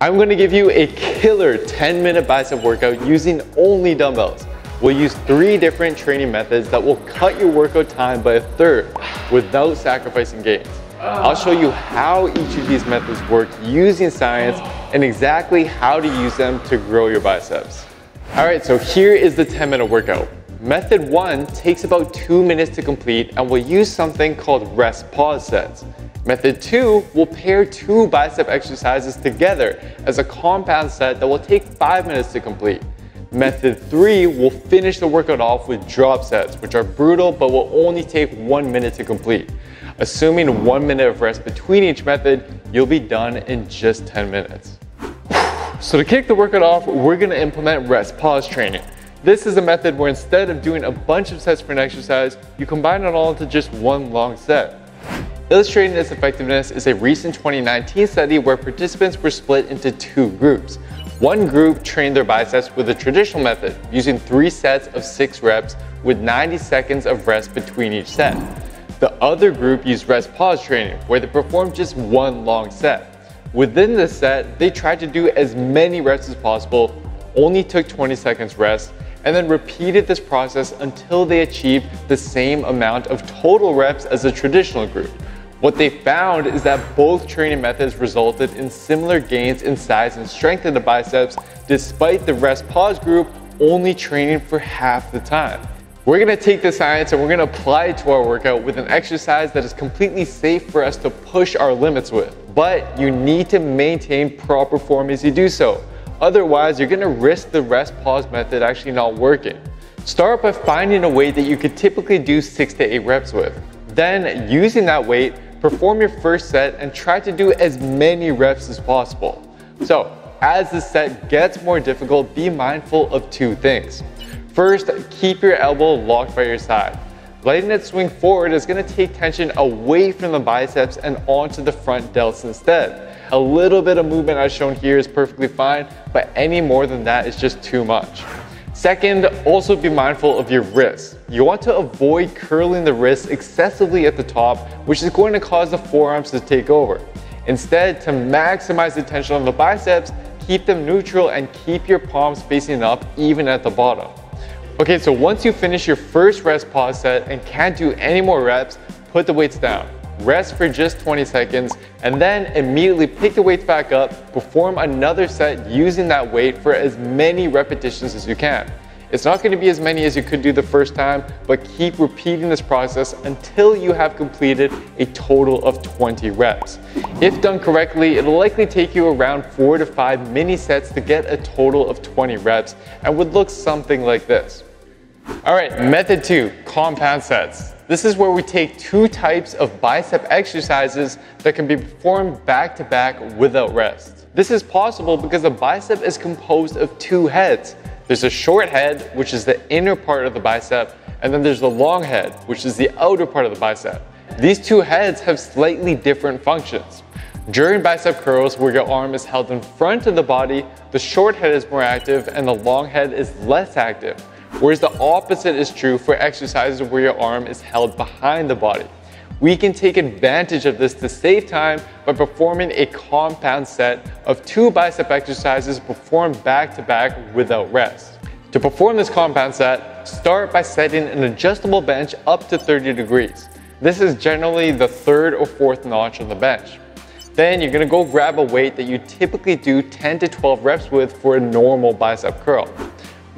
I'm gonna give you a killer 10 minute bicep workout using only dumbbells. We'll use three different training methods that will cut your workout time by a third without sacrificing gains. I'll show you how each of these methods work using science and exactly how to use them to grow your biceps. All right, so here is the 10 minute workout. Method one takes about two minutes to complete and we'll use something called rest pause sets. Method two will pair two bicep exercises together as a compound set that will take five minutes to complete. Method three will finish the workout off with drop sets, which are brutal but will only take one minute to complete. Assuming one minute of rest between each method, you'll be done in just 10 minutes. So to kick the workout off, we're gonna implement rest pause training. This is a method where instead of doing a bunch of sets for an exercise, you combine it all into just one long set. Illustrating its effectiveness is a recent 2019 study where participants were split into two groups. One group trained their biceps with the traditional method, using three sets of six reps with 90 seconds of rest between each set. The other group used rest pause training, where they performed just one long set. Within this set, they tried to do as many reps as possible, only took 20 seconds rest, and then repeated this process until they achieved the same amount of total reps as the traditional group. What they found is that both training methods resulted in similar gains in size and strength in the biceps, despite the rest pause group only training for half the time. We're gonna take the science and we're gonna apply it to our workout with an exercise that is completely safe for us to push our limits with. But you need to maintain proper form as you do so. Otherwise, you're gonna risk the rest pause method actually not working. Start by finding a weight that you could typically do six to eight reps with. Then, using that weight, perform your first set and try to do as many reps as possible. So, as the set gets more difficult, be mindful of two things. First, keep your elbow locked by your side. Letting it swing forward is going to take tension away from the biceps and onto the front delts instead. A little bit of movement as shown here is perfectly fine, but any more than that is just too much. Second, also be mindful of your wrists. You want to avoid curling the wrists excessively at the top, which is going to cause the forearms to take over. Instead, to maximize the tension on the biceps, keep them neutral and keep your palms facing up even at the bottom. Okay, so once you finish your first rest pause set and can't do any more reps, put the weights down rest for just 20 seconds, and then immediately pick the weights back up, perform another set using that weight for as many repetitions as you can. It's not going to be as many as you could do the first time, but keep repeating this process until you have completed a total of 20 reps. If done correctly, it'll likely take you around four to five mini sets to get a total of 20 reps and would look something like this. All right, method two, compound sets. This is where we take two types of bicep exercises that can be performed back to back without rest. This is possible because the bicep is composed of two heads. There's a short head, which is the inner part of the bicep, and then there's the long head, which is the outer part of the bicep. These two heads have slightly different functions. During bicep curls, where your arm is held in front of the body, the short head is more active and the long head is less active. Whereas the opposite is true for exercises where your arm is held behind the body. We can take advantage of this to save time by performing a compound set of two bicep exercises performed back to back without rest. To perform this compound set, start by setting an adjustable bench up to 30 degrees. This is generally the third or fourth notch on the bench. Then you're gonna go grab a weight that you typically do 10 to 12 reps with for a normal bicep curl.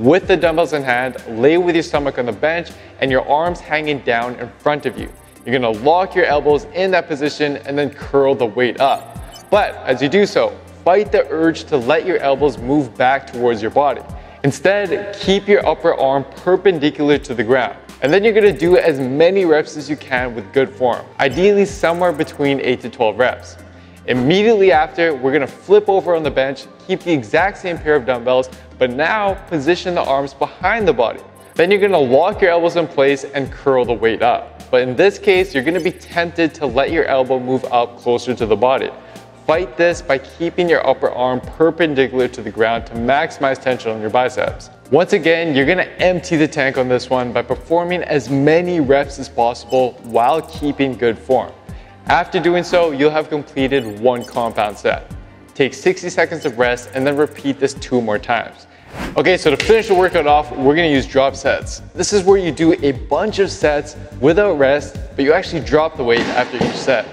With the dumbbells in hand, lay with your stomach on the bench and your arms hanging down in front of you. You're gonna lock your elbows in that position and then curl the weight up. But as you do so, fight the urge to let your elbows move back towards your body. Instead, keep your upper arm perpendicular to the ground. And then you're gonna do as many reps as you can with good form, ideally somewhere between 8 to 12 reps. Immediately after, we're gonna flip over on the bench, keep the exact same pair of dumbbells, but now position the arms behind the body. Then you're gonna lock your elbows in place and curl the weight up. But in this case, you're gonna be tempted to let your elbow move up closer to the body. Fight this by keeping your upper arm perpendicular to the ground to maximize tension on your biceps. Once again, you're gonna empty the tank on this one by performing as many reps as possible while keeping good form. After doing so, you'll have completed one compound set. take 60 seconds of rest, and then repeat this two more times. Okay, so to finish the workout off, we're gonna use drop sets. This is where you do a bunch of sets without rest, but you actually drop the weight after each set.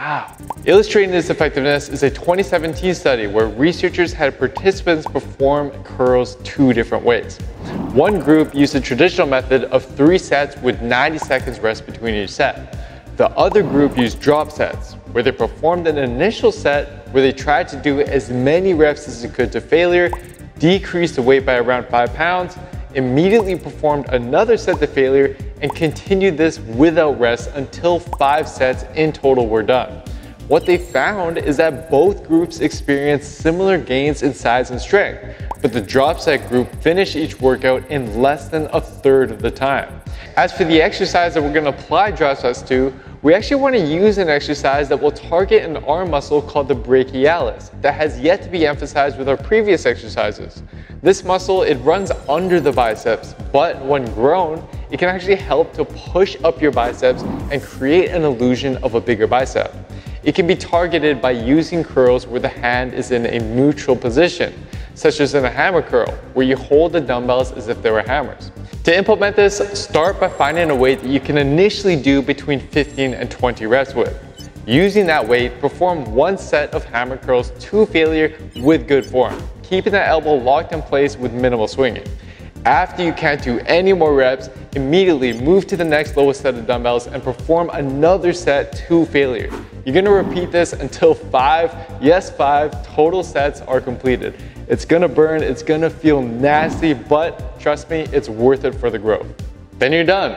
Ow. Illustrating this effectiveness is a 2017 study where researchers had participants perform curls two different ways. One group used the traditional method of three sets with 90 seconds rest between each set. The other group used drop sets, where they performed an initial set where they tried to do as many reps as they could to failure, decreased the weight by around 5 pounds, immediately performed another set to failure, and continued this without rest until 5 sets in total were done. What they found is that both groups experienced similar gains in size and strength, but the drop set group finished each workout in less than a third of the time. As for the exercise that we're gonna apply drop sets to, we actually want to use an exercise that will target an arm muscle called the brachialis that has yet to be emphasized with our previous exercises. This muscle, it runs under the biceps, but when grown, it can actually help to push up your biceps and create an illusion of a bigger bicep. It can be targeted by using curls where the hand is in a neutral position, such as in a hammer curl, where you hold the dumbbells as if they were hammers. To implement this, start by finding a weight that you can initially do between 15 and 20 reps with. Using that weight, perform one set of hammer curls to failure with good form, keeping the elbow locked in place with minimal swinging. After you can't do any more reps, immediately move to the next lowest set of dumbbells and perform another set to failure. You're gonna repeat this until five, yes five, total sets are completed. It's gonna burn, it's gonna feel nasty, but trust me, it's worth it for the growth. Then you're done.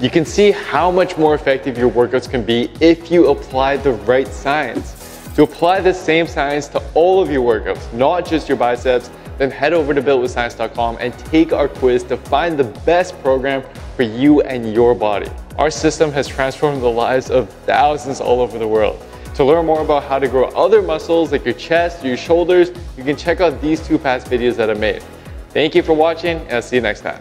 You can see how much more effective your workouts can be if you apply the right science. To apply the same science to all of your workouts, not just your biceps, then head over to builtwithscience.com and take our quiz to find the best program for you and your body. Our system has transformed the lives of thousands all over the world. To learn more about how to grow other muscles like your chest, your shoulders, you can check out these two past videos that I made. Thank you for watching and I'll see you next time.